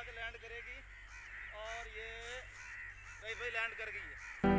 जाके लैंड करेगी और ये भाई भाई लैंड कर गई है।